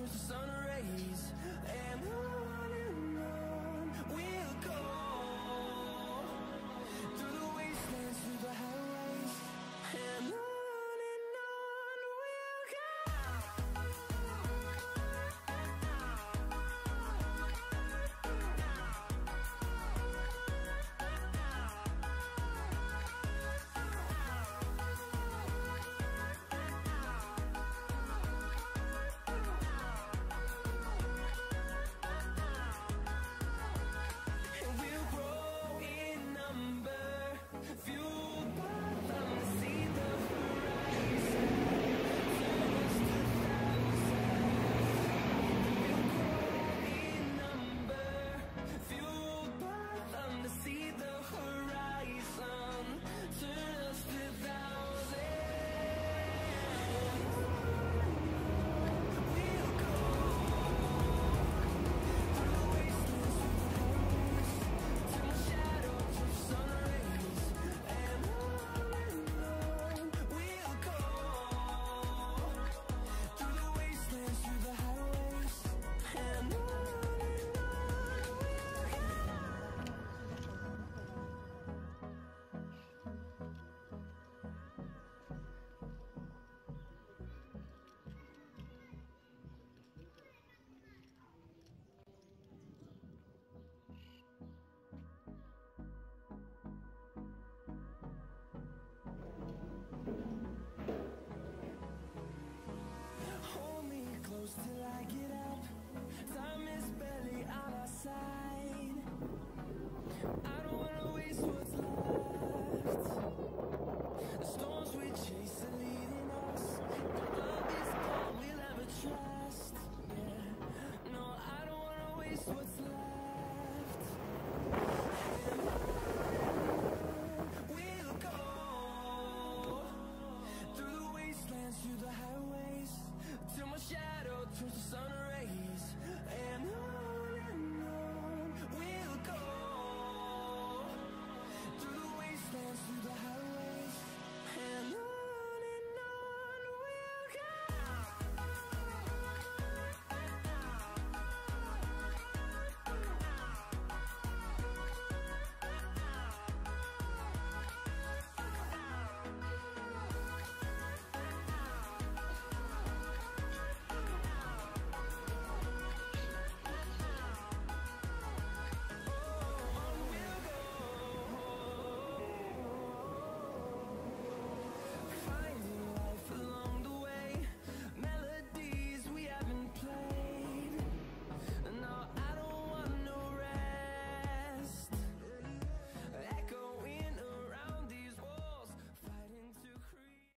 towards the sunrise